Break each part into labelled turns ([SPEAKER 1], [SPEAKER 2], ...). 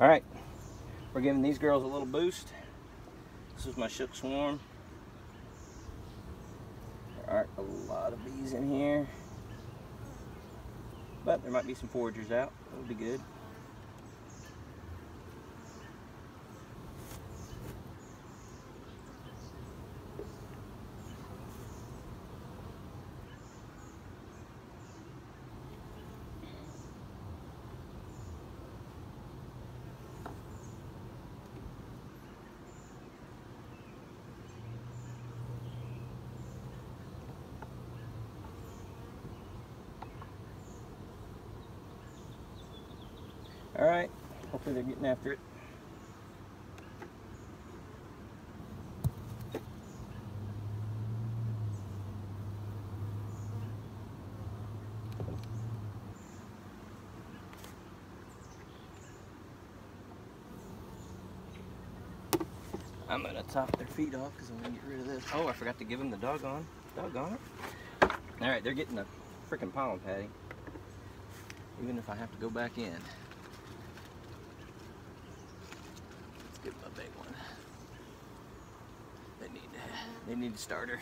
[SPEAKER 1] All right, we're giving these girls a little boost. This is my shook swarm. There aren't a lot of bees in here, but there might be some foragers out. That would be good. All right, hopefully they're getting after it. I'm gonna top their feet off because I'm gonna get rid of this. Oh, I forgot to give them the doggone, doggone. All right, they're getting a freaking pollen patty. Even if I have to go back in. Let's give them a big one. They need, they need a starter.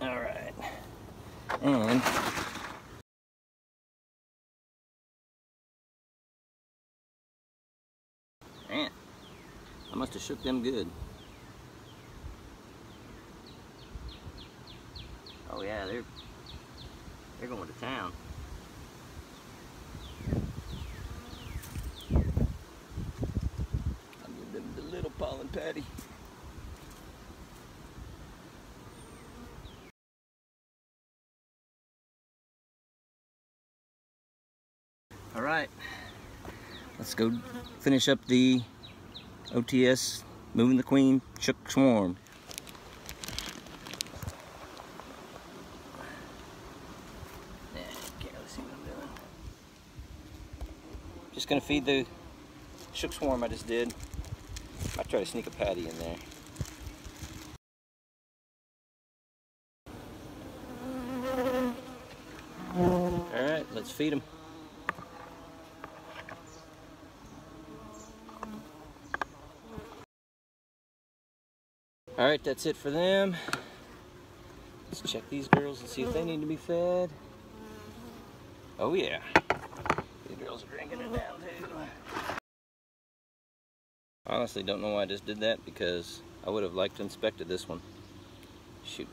[SPEAKER 1] All right. And Have shook them good. Oh yeah, they're they're going to town. I'll give them the little pollen patty. All right, let's go finish up the OTS moving the queen shook swarm. Just gonna feed the shook swarm I just did. I try to sneak a patty in there. All right, let's feed them. All right, that's it for them. Let's check these girls and see if they need to be fed. Oh yeah, these girls are drinking it down too. Honestly, don't know why I just did that because I would have liked to inspected this one. Shoot.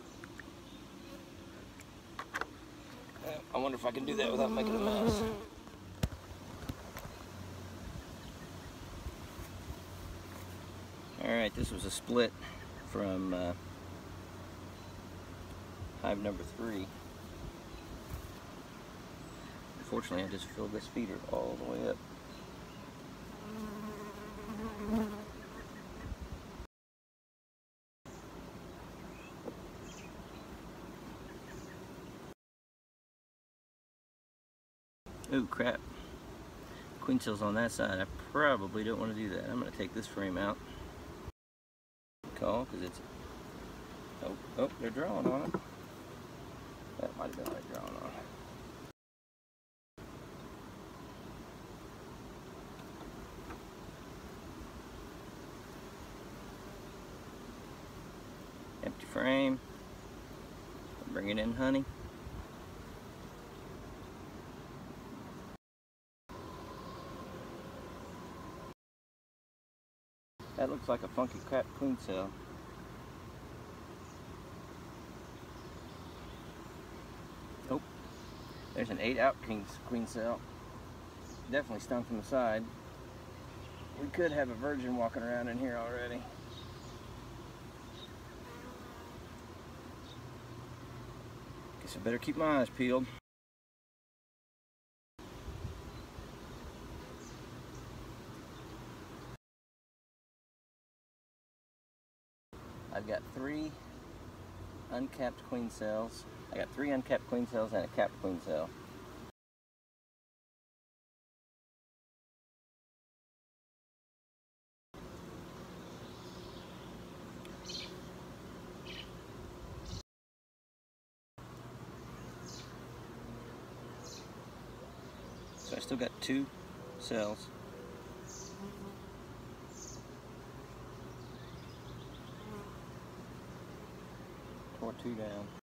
[SPEAKER 1] I wonder if I can do that without making a mess. All right, this was a split from uh, hive number three. Unfortunately, I just filled this feeder all the way up. Oh crap. Queen cells on that side. I probably don't want to do that. I'm going to take this frame out call because it's oh oh they're drawing on it. That might have been right drawing on. It. empty frame. Bring it in honey That looks like a funky crap queen cell. Oh, there's an eight out queen, queen cell. Definitely stung from the side. We could have a virgin walking around in here already. Guess I better keep my eyes peeled. I've got three uncapped queen cells. I got three uncapped queen cells and a capped queen cell. So I still got two cells Tore two down.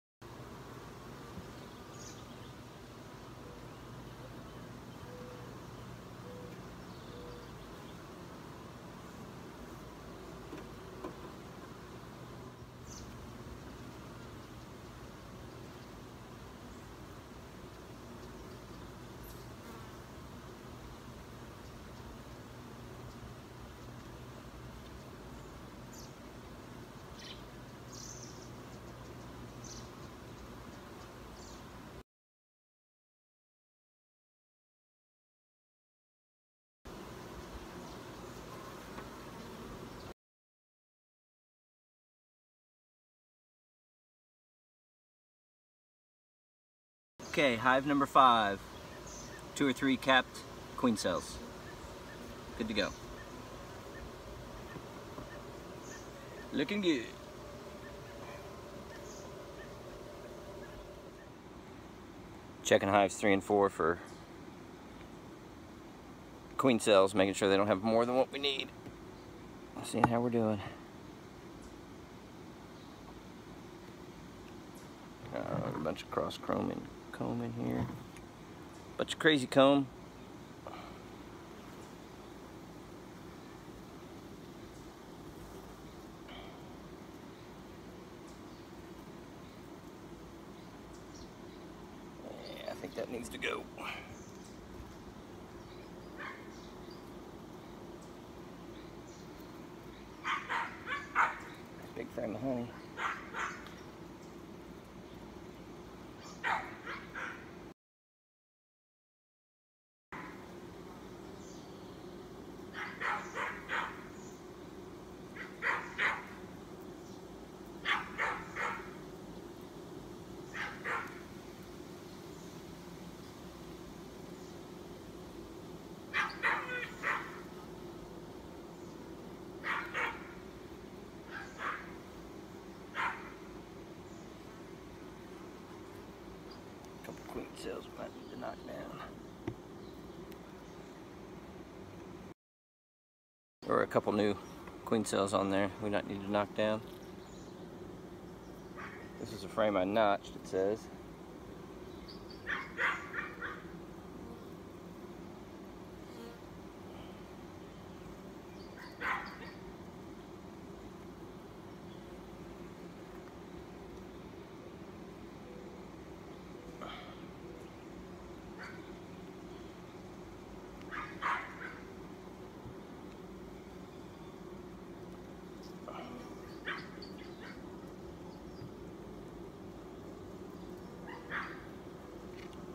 [SPEAKER 1] Okay, hive number five. Two or three capped queen cells. Good to go. Looking good. Checking hives three and four for queen cells, making sure they don't have more than what we need. Seeing how we're doing. Uh, a bunch of cross chroming comb in here. Bunch of crazy comb. Yeah, I think that needs to go. Big frame of honey. couple queen cells might need to knock down. There were a couple new queen cells on there we might need to knock down. This is a frame I notched, it says.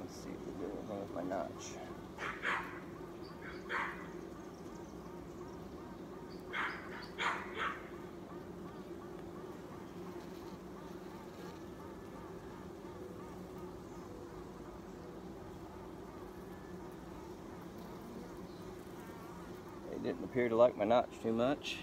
[SPEAKER 1] Let's see if they do anything with my notch. They didn't appear to like my notch too much.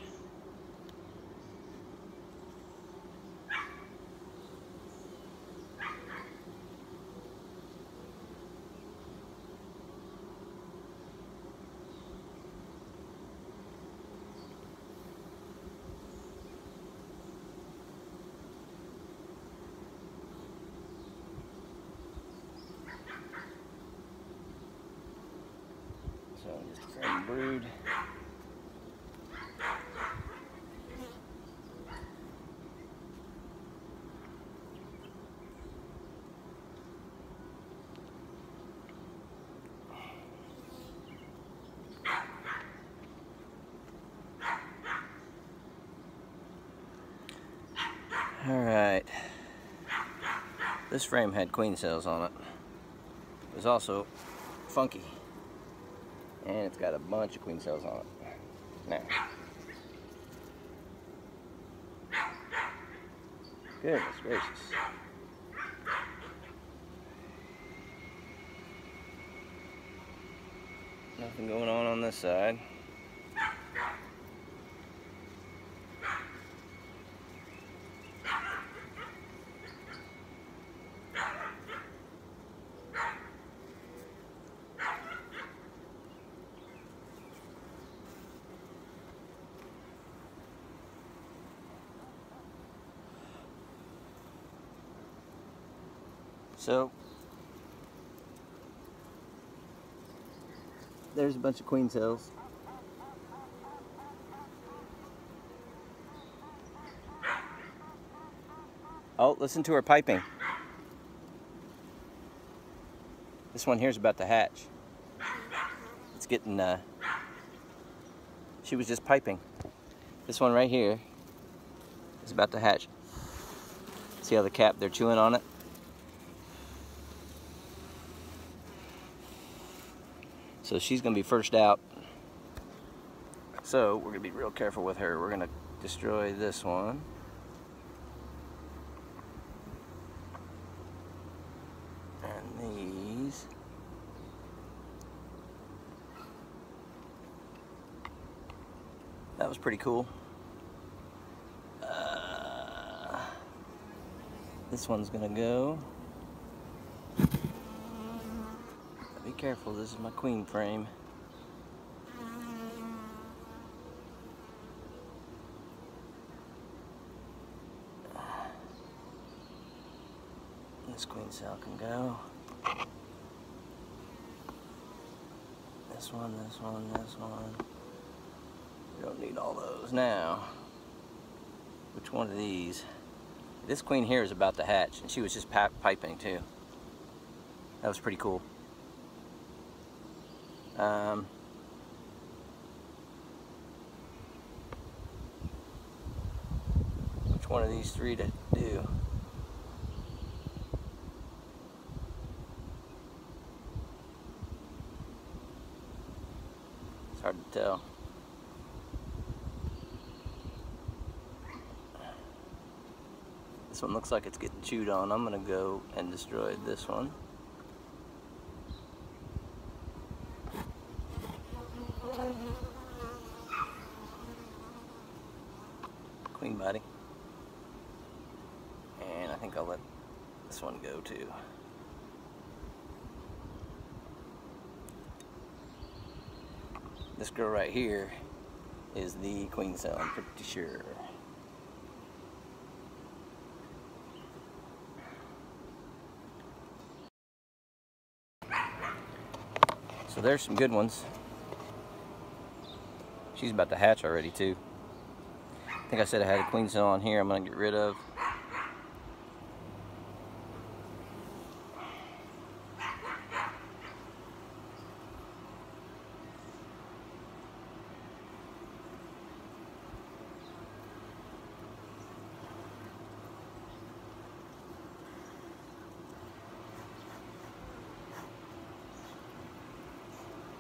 [SPEAKER 1] So just a brood. All right. This frame had queen cells on it. It was also funky. And it's got a bunch of queen cells on it. Now. Goodness gracious. Nothing going on on this side. So there's a bunch of queen cells. Oh, listen to her piping. This one here's about to hatch. It's getting, uh, she was just piping. This one right here is about to hatch. See how the cap, they're chewing on it? So she's gonna be first out. So we're gonna be real careful with her. We're gonna destroy this one. And these. That was pretty cool. Uh, this one's gonna go. Be careful, this is my queen frame. This queen cell can go. This one, this one, this one. We don't need all those now. Which one of these? This queen here is about to hatch, and she was just piping too. That was pretty cool. Um, which one of these three to do? It's hard to tell. This one looks like it's getting chewed on. I'm gonna go and destroy this one. Queen body. And I think I'll let this one go too. This girl right here is the queen cell, I'm pretty sure. So there's some good ones. She's about to hatch already too. I think I said I had a queen cell on here I'm to get rid of.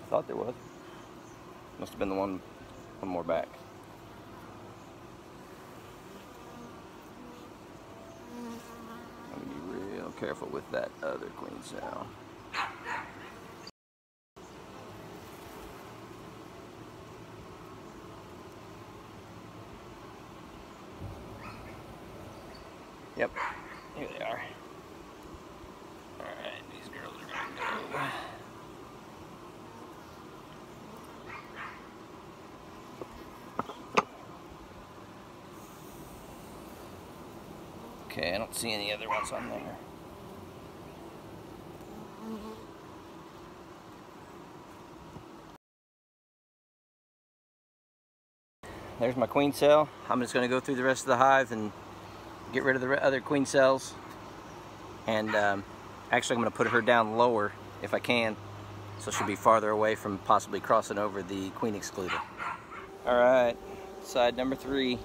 [SPEAKER 1] Thought there was. Must have been the one, one more back. I'm gonna be real careful with that other queen cell. Yep, here they are. Alright, these girls are gonna go. Okay, I don't see any other ones on there. There's my queen cell. I'm just going to go through the rest of the hive and get rid of the other queen cells. And um, actually I'm going to put her down lower if I can. So she'll be farther away from possibly crossing over the queen excluder. Alright, side number three.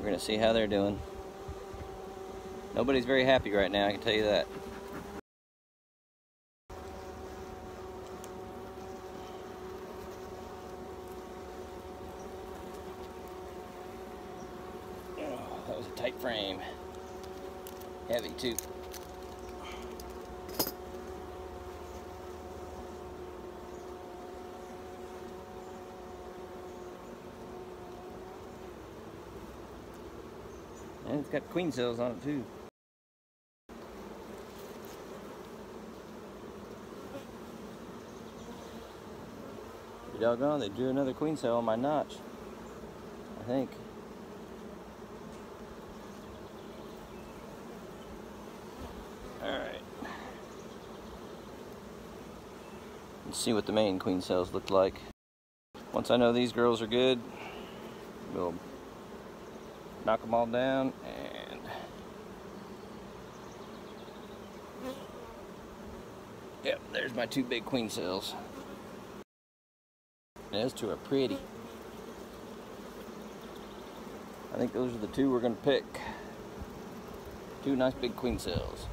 [SPEAKER 1] We're going to see how they're doing. Nobody's very happy right now, I can tell you that. Oh, that was a tight frame. Heavy too. It's got queen cells on it too. Doggone, they drew another queen cell on my notch. I think. Alright. Let's see what the main queen cells look like. Once I know these girls are good, we'll knock them all down there's my two big queen cells. Those two are pretty. I think those are the two we're going to pick. Two nice big queen cells.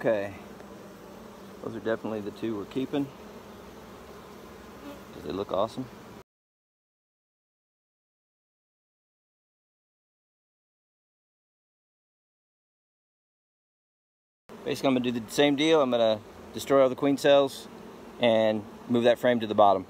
[SPEAKER 1] Okay, those are definitely the two we're keeping because they look awesome. Basically, I'm to do the same deal. I'm going to destroy all the queen cells and move that frame to the bottom.